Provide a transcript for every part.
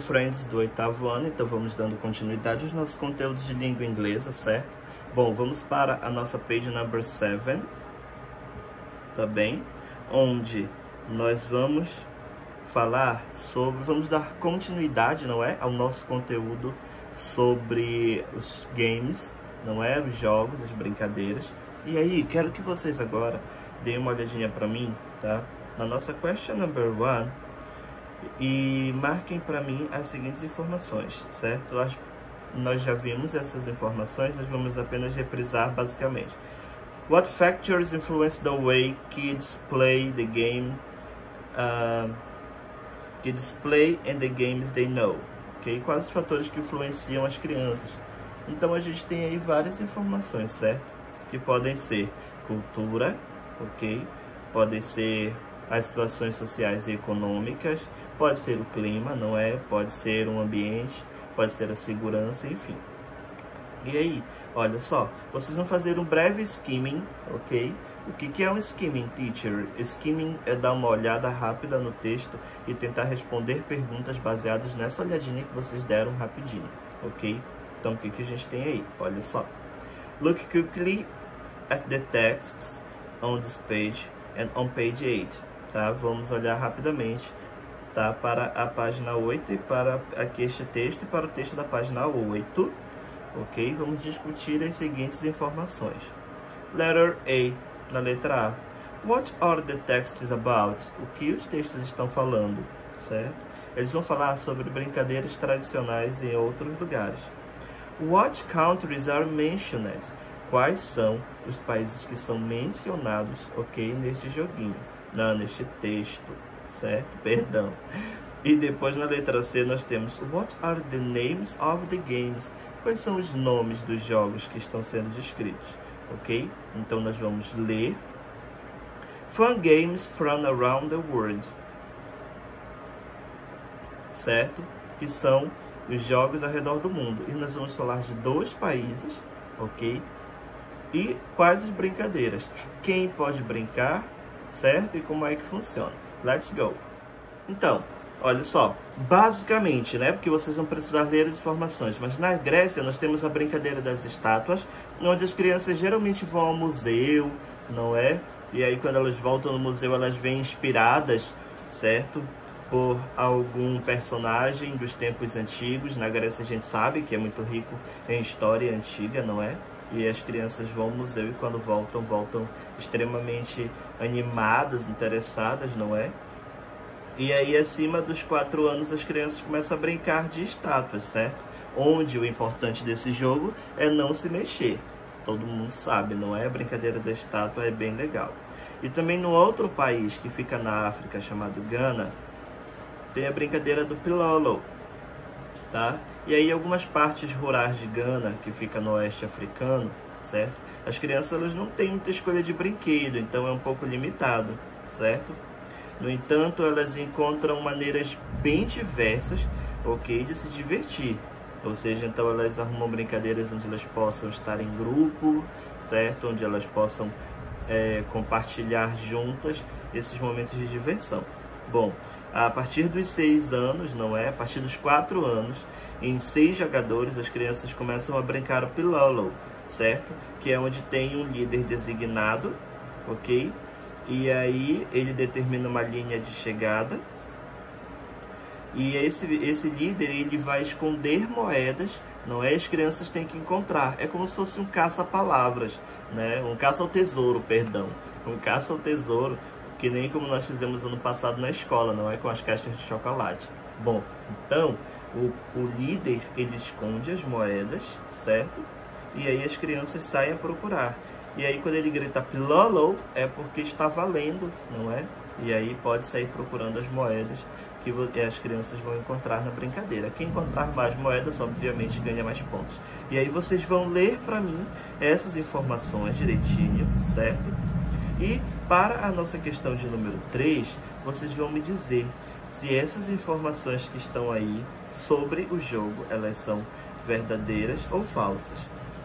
Friends do oitavo ano, então vamos dando continuidade aos nossos conteúdos de língua inglesa, certo? Bom, vamos para a nossa page number 7, tá bem? Onde nós vamos falar sobre, vamos dar continuidade, não é? Ao nosso conteúdo sobre os games, não é? Os jogos, as brincadeiras. E aí, quero que vocês agora deem uma olhadinha para mim, tá? Na nossa question number one e marquem para mim as seguintes informações, certo? nós já vimos essas informações, nós vamos apenas reprisar basicamente. What factors influence the way kids play the game? Uh, kids play and the games they know. Ok? Quais os fatores que influenciam as crianças? Então a gente tem aí várias informações, certo? Que podem ser cultura, ok? Podem ser as situações sociais e econômicas, pode ser o clima, não é? Pode ser um ambiente, pode ser a segurança, enfim. E aí, olha só, vocês vão fazer um breve skimming, ok? O que, que é um skimming, teacher? Skimming é dar uma olhada rápida no texto e tentar responder perguntas baseadas nessa olhadinha que vocês deram rapidinho, ok? Então, o que, que a gente tem aí? Olha só. Look quickly at the texts on this page and on page 8 tá? Vamos olhar rapidamente, tá? Para a página 8 e para aqui este texto e para o texto da página 8, ok? Vamos discutir as seguintes informações. Letter A, na letra A. What are the texts about? O que os textos estão falando, certo? Eles vão falar sobre brincadeiras tradicionais em outros lugares. What countries are mentioned? Quais são os países que são mencionados, ok, neste joguinho? Neste texto, certo? Perdão. E depois na letra C nós temos What are the names of the games? Quais são os nomes dos jogos que estão sendo descritos? Ok? Então nós vamos ler Fun games from around the world. Certo? Que são os jogos ao redor do mundo. E nós vamos falar de dois países, ok? E quais as brincadeiras? Quem pode brincar certo? E como é que funciona. Let's go! Então, olha só, basicamente, né? Porque vocês vão precisar ler as informações, mas na Grécia nós temos a brincadeira das estátuas, onde as crianças geralmente vão ao museu, não é? E aí quando elas voltam no museu, elas vêm inspiradas, certo? Por algum personagem dos tempos antigos. Na Grécia a gente sabe que é muito rico em história antiga, não é? E as crianças vão ao museu e quando voltam, voltam extremamente animadas, interessadas, não é? E aí, acima dos quatro anos, as crianças começam a brincar de estátuas, certo? Onde o importante desse jogo é não se mexer. Todo mundo sabe, não é? A brincadeira da estátua é bem legal. E também no outro país que fica na África, chamado Gana, tem a brincadeira do pilolo, tá? E aí algumas partes rurais de Gana, que fica no oeste africano, certo? As crianças elas não têm muita escolha de brinquedo, então é um pouco limitado, certo? No entanto, elas encontram maneiras bem diversas, ok, de se divertir. Ou seja, então elas arrumam brincadeiras onde elas possam estar em grupo, certo? Onde elas possam é, compartilhar juntas esses momentos de diversão. Bom, a partir dos seis anos, não é? A partir dos quatro anos, em seis jogadores, as crianças começam a brincar o Pilolo, certo? Que é onde tem um líder designado, ok? E aí ele determina uma linha de chegada. E esse, esse líder ele vai esconder moedas, não é? As crianças têm que encontrar. É como se fosse um caça-palavras, né? Um caça ao tesouro, perdão. Um caça ao tesouro, que nem como nós fizemos ano passado na escola, não é? Com as caixas de chocolate. Bom, então o, o líder ele esconde as moedas, certo? E aí as crianças saem a procurar. E aí quando ele grita Pilolo, é porque está valendo, não é? E aí pode sair procurando as moedas que as crianças vão encontrar na brincadeira. Quem encontrar mais moedas, obviamente, ganha mais pontos. E aí vocês vão ler para mim essas informações direitinho, certo? E para a nossa questão de número 3, vocês vão me dizer se essas informações que estão aí sobre o jogo, elas são verdadeiras ou falsas,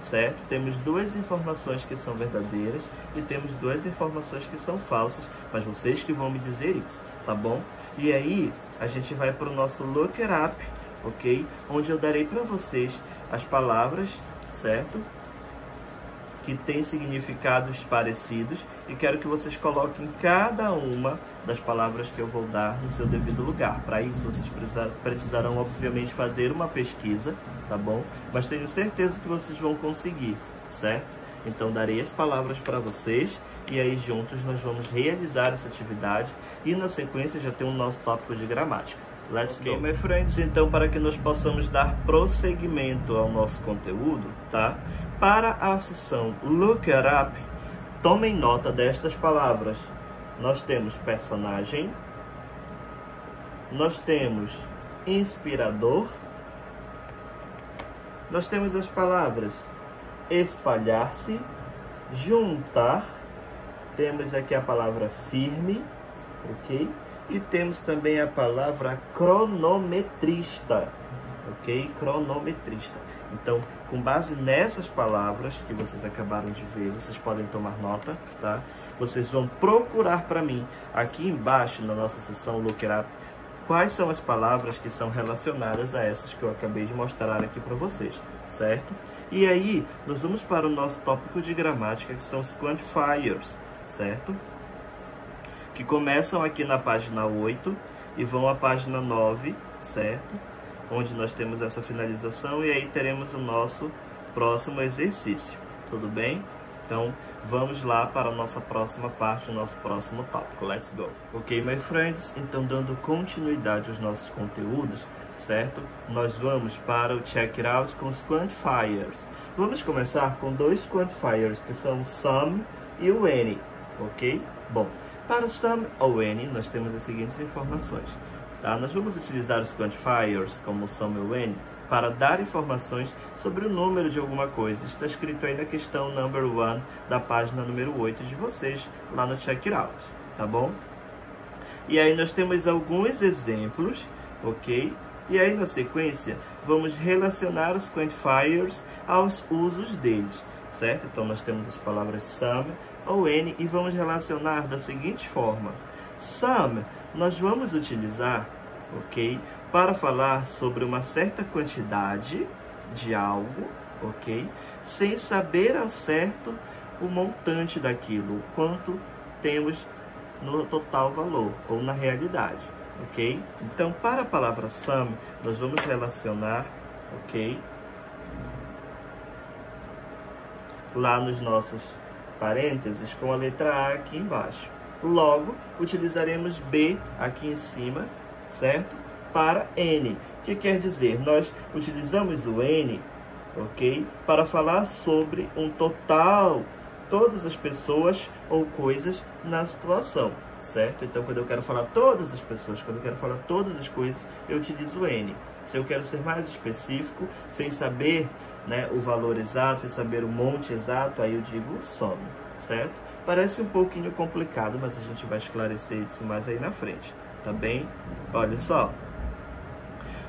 certo? Temos duas informações que são verdadeiras e temos duas informações que são falsas, mas vocês que vão me dizer isso, tá bom? E aí, a gente vai para o nosso Look It Up ok? Onde eu darei para vocês as palavras, certo? Que têm significados parecidos e quero que vocês coloquem cada uma das palavras que eu vou dar no seu devido lugar. Para isso, vocês precisarão, obviamente, fazer uma pesquisa, tá bom? Mas tenho certeza que vocês vão conseguir, certo? Então, darei as palavras para vocês e aí juntos nós vamos realizar essa atividade e na sequência já tem o nosso tópico de gramática. Let's go. my friends, então para que nós possamos dar prosseguimento ao nosso conteúdo, tá? Para a sessão Look It Up, tomem nota destas palavras. Nós temos personagem, nós temos inspirador, nós temos as palavras espalhar-se, juntar, temos aqui a palavra firme, ok? E temos também a palavra cronometrista, ok? Cronometrista. Então, com base nessas palavras que vocês acabaram de ver, vocês podem tomar nota, tá? Vocês vão procurar para mim, aqui embaixo na nossa seção Look It Up, quais são as palavras que são relacionadas a essas que eu acabei de mostrar aqui para vocês, certo? E aí, nós vamos para o nosso tópico de gramática, que são os quantifiers, certo? Que começam aqui na página 8 e vão à página 9, certo? Onde nós temos essa finalização e aí teremos o nosso próximo exercício, tudo bem? Então, vamos lá para a nossa próxima parte, o nosso próximo tópico. Let's go! Ok, my friends? Então, dando continuidade aos nossos conteúdos, certo? Nós vamos para o check it out com os quantifiers. Vamos começar com dois quantifiers, que são o sum e o any, ok? Bom, para o sum ou any, nós temos as seguintes informações. Tá? Nós vamos utilizar os quantifiers, como o sum ou any, para dar informações sobre o número de alguma coisa. Está escrito aí na questão number one da página número 8 de vocês, lá no check it out, tá bom? E aí nós temos alguns exemplos, ok? E aí na sequência, vamos relacionar os quantifiers aos usos deles, certo? Então nós temos as palavras some, ou N e vamos relacionar da seguinte forma. Some nós vamos utilizar, ok, para falar sobre uma certa quantidade de algo, ok, sem saber ao certo o montante daquilo, quanto temos no total valor ou na realidade, ok? Então, para a palavra some, nós vamos relacionar, ok, lá nos nossos parênteses com a letra A aqui embaixo. Logo, utilizaremos B aqui em cima, certo? Para N, que quer dizer, nós utilizamos o N, ok? Para falar sobre um total, todas as pessoas ou coisas na situação, certo? Então, quando eu quero falar todas as pessoas, quando eu quero falar todas as coisas, eu utilizo N. Se eu quero ser mais específico, sem saber né, o valor exato, sem saber o monte exato, aí eu digo some, certo? Parece um pouquinho complicado, mas a gente vai esclarecer isso mais aí na frente, tá bem? Olha só,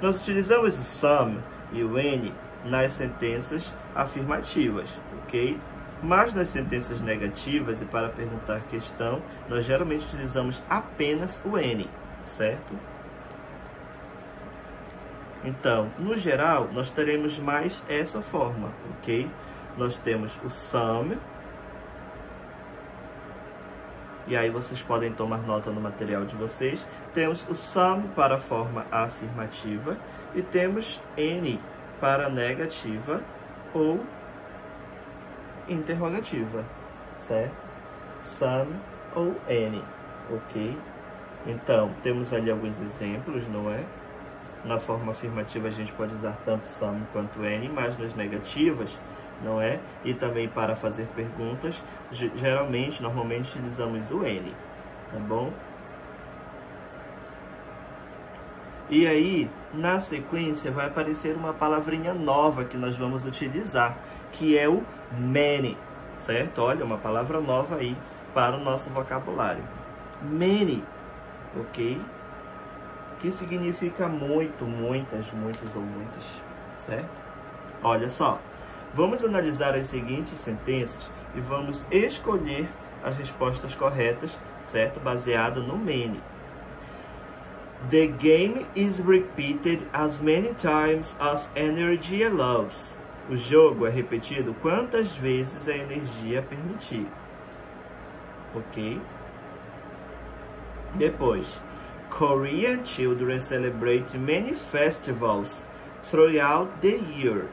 nós utilizamos o some e o n nas sentenças afirmativas, ok? Mas nas sentenças negativas e para perguntar questão, nós geralmente utilizamos apenas o n, certo? Então, no geral, nós teremos mais essa forma, ok? Nós temos o sum, e aí vocês podem tomar nota no material de vocês. Temos o sum para a forma afirmativa e temos N para negativa ou interrogativa, certo? Sum ou N, ok? Então, temos ali alguns exemplos, não é? Na forma afirmativa a gente pode usar tanto sum quanto n, mas nas negativas, não é? E também para fazer perguntas, geralmente, normalmente utilizamos o n, tá bom? E aí, na sequência, vai aparecer uma palavrinha nova que nós vamos utilizar, que é o many, certo? Olha, uma palavra nova aí para o nosso vocabulário. Many, ok? que significa muito, muitas, muitas ou muitas, certo? Olha só, vamos analisar as seguintes sentenças e vamos escolher as respostas corretas, certo? Baseado no many. The game is repeated as many times as energy allows. O jogo é repetido quantas vezes a energia permitir. Ok? Depois, Korean children celebrate many festivals throughout the year.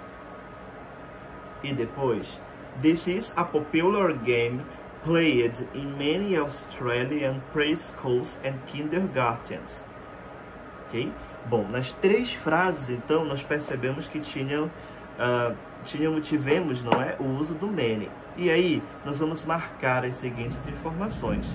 E depois, this is a popular game played in many Australian preschools and kindergartens. Ok? Bom, nas três frases, então, nós percebemos que tinham, uh, tinham, tivemos, não é, o uso do many. E aí, nós vamos marcar as seguintes informações.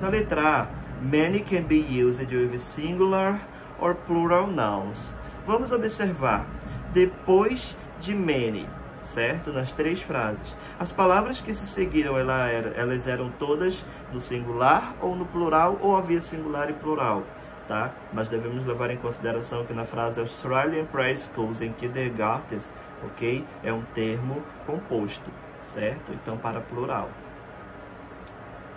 Na letra A, many can be used with singular or plural nouns. Vamos observar, depois de many, certo? Nas três frases. As palavras que se seguiram, elas eram todas no singular ou no plural, ou havia singular e plural, tá? Mas devemos levar em consideração que na frase Australian Preschools and Kindergartens, ok? É um termo composto, certo? Então, para plural.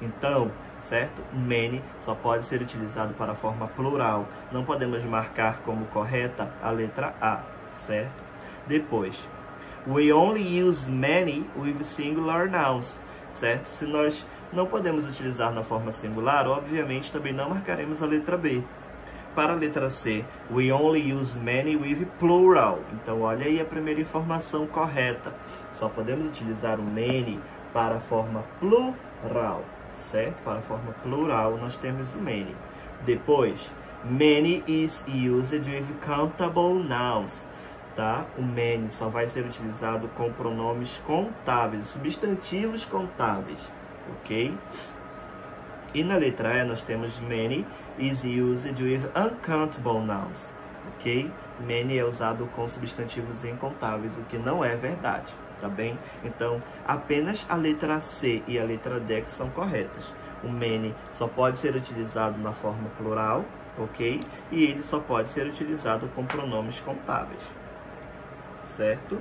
Então, certo? Many só pode ser utilizado para a forma plural. Não podemos marcar como correta a letra A, certo? Depois, We only use many with singular nouns, certo? Se nós não podemos utilizar na forma singular, obviamente também não marcaremos a letra B. Para a letra C, we only use many with plural. Então, olha aí a primeira informação correta. Só podemos utilizar o many para a forma plural, certo? Para a forma plural, nós temos o many. Depois, many is used with countable nouns tá? O many só vai ser utilizado com pronomes contáveis, substantivos contáveis, ok? E na letra E nós temos many is used with uncountable nouns, ok? Many é usado com substantivos incontáveis, o que não é verdade, tá bem? Então, apenas a letra C e a letra D que são corretas. O many só pode ser utilizado na forma plural, ok? E ele só pode ser utilizado com pronomes contáveis certo?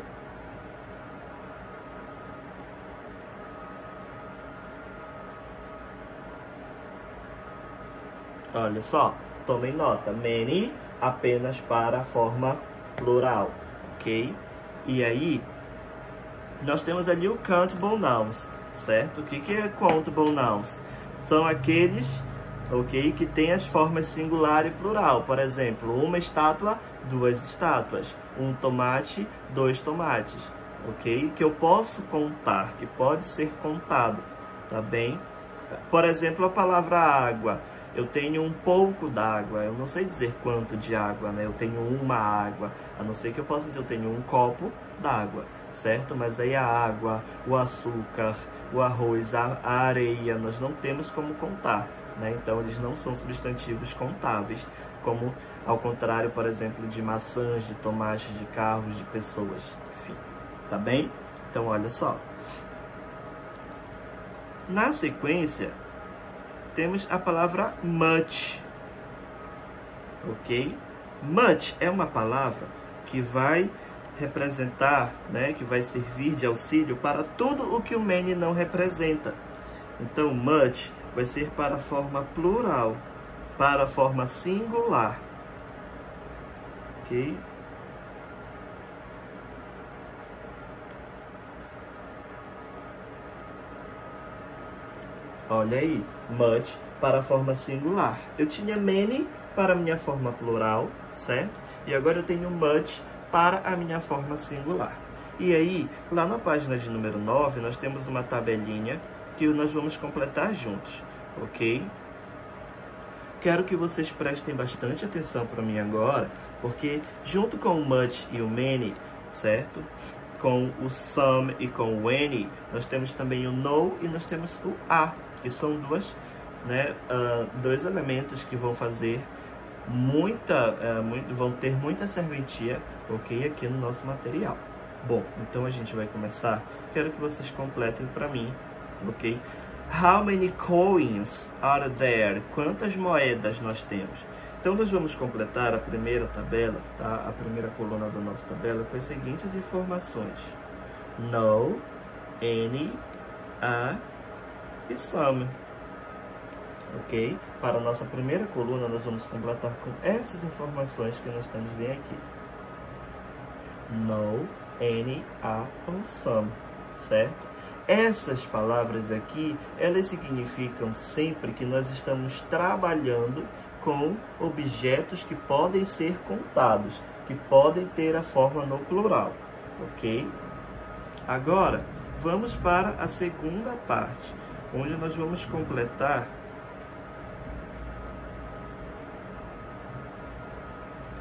Olha só, tomem nota. Many apenas para a forma plural, ok? E aí, nós temos ali o countable nouns, certo? O que, que é countable nouns? São aqueles, ok, que tem as formas singular e plural. Por exemplo, uma estátua, duas estátuas um tomate, dois tomates, ok? Que eu posso contar, que pode ser contado, tá bem? Por exemplo, a palavra água. Eu tenho um pouco d'água, eu não sei dizer quanto de água, né? Eu tenho uma água, a não ser que eu possa dizer eu tenho um copo d'água, certo? Mas aí a água, o açúcar, o arroz, a, a areia, nós não temos como contar, né? Então eles não são substantivos contáveis, como ao contrário, por exemplo, de maçãs, de tomates, de carros, de pessoas, enfim. Tá bem? Então, olha só. Na sequência, temos a palavra much. Ok? Much é uma palavra que vai representar, né, que vai servir de auxílio para tudo o que o many não representa. Então, much vai ser para a forma plural, para a forma singular ok? Olha aí, much para a forma singular. Eu tinha many para a minha forma plural, certo? E agora eu tenho much para a minha forma singular. E aí, lá na página de número 9, nós temos uma tabelinha que nós vamos completar juntos, ok? Quero que vocês prestem bastante atenção para mim agora, porque junto com o much e o many, certo? Com o some e com o any, nós temos também o no e nós temos o a, que são duas, né, uh, dois elementos que vão fazer muita, uh, muito, vão ter muita serventia, ok, aqui no nosso material. Bom, então a gente vai começar. Quero que vocês completem para mim, ok? How many coins are there? Quantas moedas nós temos? Então, nós vamos completar a primeira tabela, tá? a primeira coluna da nossa tabela, com as seguintes informações. No, any, a e some. ok? Para a nossa primeira coluna, nós vamos completar com essas informações que nós temos bem aqui. No, any, a ou some, certo? Essas palavras aqui, elas significam sempre que nós estamos trabalhando com objetos que podem ser contados, que podem ter a forma no plural, ok? Agora, vamos para a segunda parte, onde nós vamos completar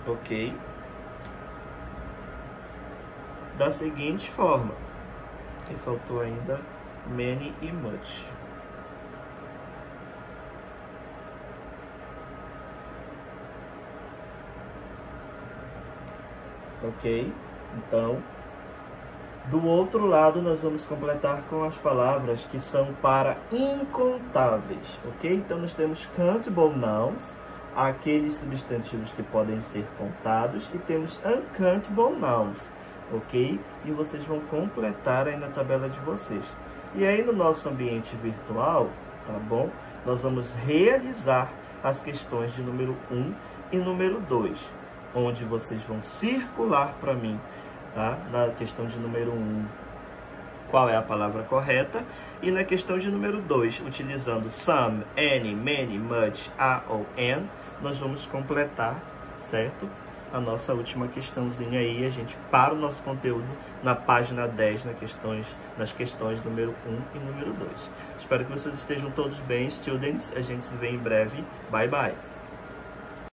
ok? Da seguinte forma, e faltou ainda many e much. Ok? Então, do outro lado, nós vamos completar com as palavras que são para incontáveis, ok? Então, nós temos countable nouns, aqueles substantivos que podem ser contados, e temos uncountable nouns, ok? E vocês vão completar aí na tabela de vocês. E aí, no nosso ambiente virtual, tá bom? Nós vamos realizar as questões de número 1 e número 2 onde vocês vão circular para mim, tá? Na questão de número 1, um, qual é a palavra correta, e na questão de número 2, utilizando some, any, many, much, a ou an, nós vamos completar, certo? A nossa última questãozinha aí, a gente para o nosso conteúdo na página 10, na questões, nas questões número 1 e número 2. Espero que vocês estejam todos bem, students. A gente se vê em breve. Bye, bye.